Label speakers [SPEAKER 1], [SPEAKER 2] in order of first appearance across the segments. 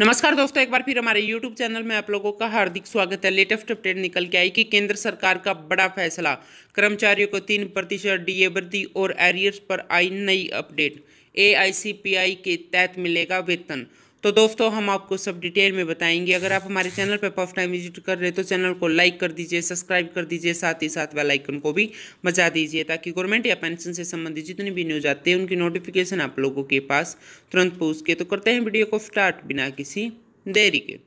[SPEAKER 1] नमस्कार दोस्तों, एक बार फिर हमारे YouTube चैनल में आप लोगों का हार्दिक स्वागत है। लेटेस्ट अपडेट निकल के आई कि केंद्र सरकार का बड़ा फैसला। कर्मचारियों को तीन प्रतिशत डीए वृद्धि और एरियर्स पर आई नई अपडेट एआईसीपीआई के तहत मिलेगा वेतन। तो दोस्तों, हम आपको सब डिटेल में बताएँगे। अगर आप हमारे चैनल पर फ़र्स्ट टाइम विज़िट कर रहे हैं तो चैनल को लाइक कर दीजिए, सब्सक्राइब कर दीजिए, साथ ही साथ वेलाइकन को भी बजा दीजिए, ताकि गवर्नमेंट या पेंशन से संबंधित जितनी भी न्यूज़ आती है, उनकी नोटिफिकेशन आप लोगों के पास तुरंत पहुँच के तो करते हैं वीडियो को स्टार्ट बिना किसी देरी के।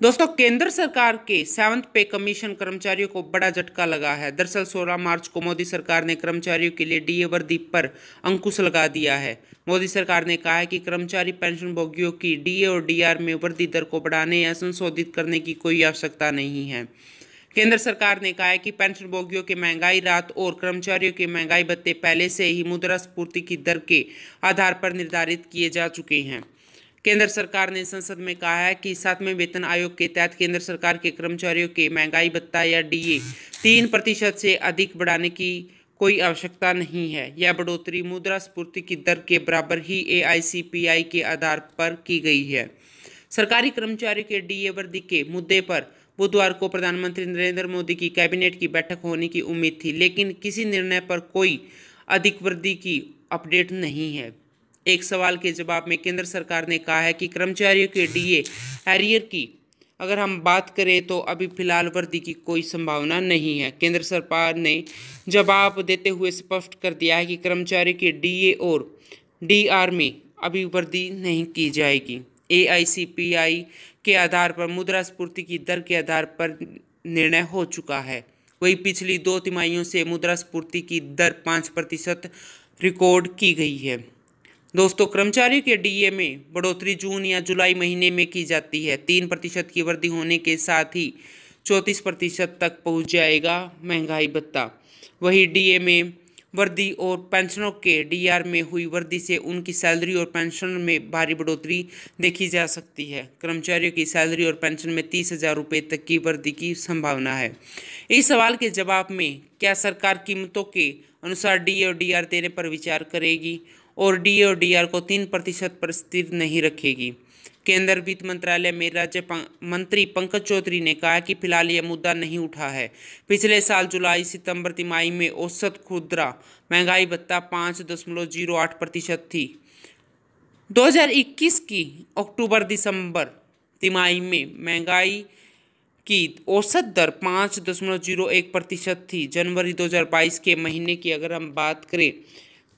[SPEAKER 1] दोस्तों, केंद्र सरकार के सेवंथ पे कमीशन कर्मचारियों को बड़ा झटका लगा है। दरअसल 16 मार्च को मोदी सरकार ने कर्मचारियों के लिए डीए वर्दी पर अंकुश लगा दिया है। मोदी सरकार ने कहा है कि कर्मचारी पेंशन भोगियों की डीए और डीआर में वृद्धि दर को बढ़ाने या संशोधित करने की कोई आवश्यकता नहीं है। केंद्र सरकार ने कहा है कि पेंशन भोगियों के महँगाई रात और कर्मचारियों के महँगाई भत्ते पहले से ही मुद्रास्फूर्ति की दर के आधार पर निर्धारित किए जा चुके हैं। केंद्र सरकार ने संसद में कहा है कि सातवें वेतन आयोग के तहत केंद्र सरकार के कर्मचारियों के महँगाई भत्ता या डीए तीन प्रतिशत से अधिक बढ़ाने की कोई आवश्यकता नहीं है। यह बढ़ोतरी मुद्रास्फूर्ति की दर के बराबर ही एआईसीपीआई के आधार पर की गई है। सरकारी कर्मचारियों के डीए वृद्धि के मुद्दे पर बुधवार को प्रधानमंत्री नरेंद्र मोदी की कैबिनेट की बैठक होने की उम्मीद थी, लेकिन किसी निर्णय पर कोई अधिक वृद्धि की अपडेट नहीं है। एक सवाल के जवाब में केंद्र सरकार ने कहा है कि कर्मचारियों के डीए एरियर की अगर हम बात करें तो अभी फ़िलहाल वृद्धि की कोई संभावना नहीं है। केंद्र सरकार ने जवाब देते हुए स्पष्ट कर दिया है कि कर्मचारियों के डीए और डीआर में अभी वृद्धि नहीं की जाएगी। एआईसीपीआई के आधार पर मुद्रास्फूर्ति की दर के आधार पर निर्णय हो चुका है। वही पिछली दो तिमाहियों से मुद्रास्फूर्ति की दर पाँच प्रतिशत रिकॉर्ड की गई है। दोस्तों, कर्मचारियों के डीए में बढ़ोतरी जून या जुलाई महीने में की जाती है। तीन प्रतिशत की वृद्धि होने के साथ ही चौंतीस प्रतिशत तक पहुँच जाएगा महँगाई भत्ता। वही डीए में वृद्धि और पेंशनों के डीआर में हुई वृद्धि से उनकी सैलरी और पेंशन में भारी बढ़ोतरी देखी जा सकती है। कर्मचारियों की सैलरी और पेंशन में तीस हज़ार रुपये तक की वृद्धि की संभावना है। इस सवाल के जवाब में, क्या सरकार कीमतों के अनुसार डी और डीआर देने पर विचार करेगी? और डी और डीआर को तीन प्रतिशत पर स्थिर नहीं रखेगी। केंद्र वित्त मंत्रालय में राज्य मंत्री पंकज चौधरी ने कहा कि फ़िलहाल यह मुद्दा नहीं उठा है। पिछले साल जुलाई, सितंबर तिमाही में औसत खुदरा महँगाई भत्ता पाँच दशमलव ज़ीरो आठ प्रतिशत थी। 2021 की अक्टूबर दिसंबर तिमाही में महँगाई की औसत दर पाँच दशमलव ज़ीरो एक प्रतिशत थी। जनवरी 2022 के महीने की अगर हम बात करें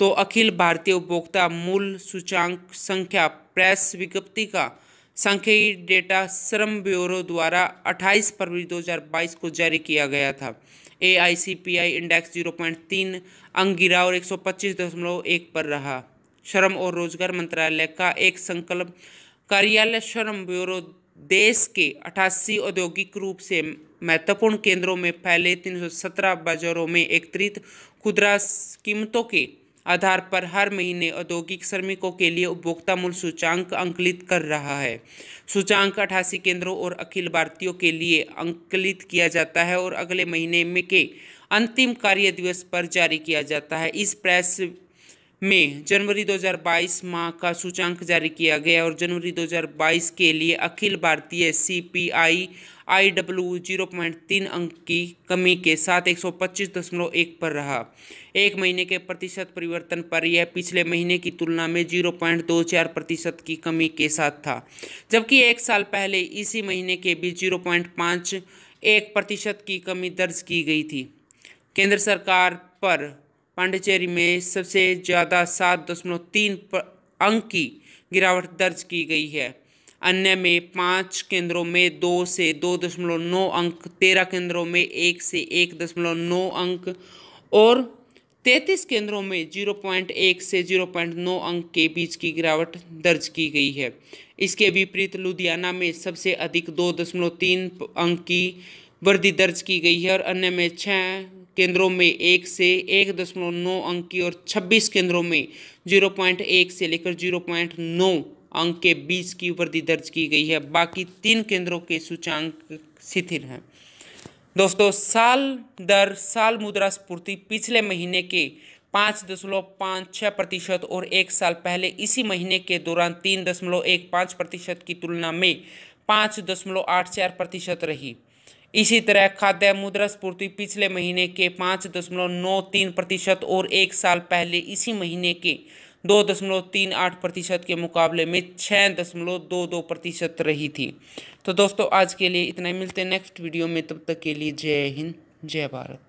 [SPEAKER 1] तो अखिल भारतीय उपभोक्ता मूल सूचांक संख्या प्रेस विज्ञप्ति का सांख्यिकी डेटा श्रम ब्यूरो द्वारा 28 फरवरी 2022 को जारी किया गया था। A I C P I index zero point तीन अंक गिरा और एक सौ पच्चीस दशमलव एक पर रहा। श्रम और रोज़गार मंत्रालय का एक संकल्प कार्यालय श्रम ब्यूरो देश के अठासी औद्योगिक रूप से महत्वपूर्ण केंद्रों में फैले तीन सौ सत्रह बाजारों में एकत्रित खुदरा कीमतों के आधार पर हर महीने औद्योगिक श्रमिकों के लिए उपभोक्ता मूल्य सूचांक अंकलित कर रहा है। सूचांक अठासी केंद्रों और अखिल भारतीयों के लिए अंकलित किया जाता है और अगले महीने में के अंतिम कार्य दिवस पर जारी किया जाता है। इस प्रेस में जनवरी 2022 माह का सूचांक जारी किया गया और जनवरी 2022 के लिए अखिल भारतीय CPI I W zero point तीन अंक की कमी के साथ एक सौ पच्चीस दशमलव एक पर रहा। एक महीने के प्रतिशत परिवर्तन पर यह पिछले महीने की तुलना में ज़ीरो पॉइंट दो चार प्रतिशत की कमी के साथ था, जबकि एक साल पहले इसी महीने के बीच ज़ीरो पॉइंट पाँच एक प्रतिशत की कमी दर्ज की गई थी। केंद्र सरकार पर पांडिचेरी में सबसे ज़्यादा सात दशमलव तीन अंक की गिरावट दर्ज की गई है। अन्य में पाँच केंद्रों में दो से दो दशमलव नौ अंक, तेरह केंद्रों में एक से एक दशमलव नौ अंक और तैंतीस केंद्रों में ज़ीरो पॉइंट एक से ज़ीरो पॉइंट नौ अंक के बीच की गिरावट दर्ज की गई है। इसके विपरीत लुधियाना में सबसे अधिक दो दशमलव तीन अंक की वृद्धि दर्ज की गई है और अन्य में छः केंद्रों में एक से एक दशमलव नौ अंक की और छब्बीस केंद्रों में ज़ीरो पॉइंट एक से लेकर ज़ीरो पॉइंट नौ अंक के बीच की वृद्धि दर्ज की गई है। बाकी तीन केंद्रों के सूचांक शिथिर हैं। दोस्तों, साल दर, साल मुद्रास्फूर्ति पिछले महीने के पाँच दशमलव पाँच छः प्रतिशत और एक साल पहले इसी महीने के दौरान तीन दशमलव एक पाँच प्रतिशत की तुलना में पाँच दशमलव आठ चार प्रतिशत रही। इसी तरह खाद्य मुद्रास्फूर्ति पिछले महीने के पाँच दशमलव नौ तीन प्रतिशत और एक साल पहले इसी महीने के दो दशमलव तीन आठ प्रतिशत के मुकाबले में छः दशमलव दो दो प्रतिशत रही थी। तो दोस्तों, आज के लिए इतना ही। मिलते हैं नेक्स्ट वीडियो में। तब तक के लिए जय हिंद, जय भारत।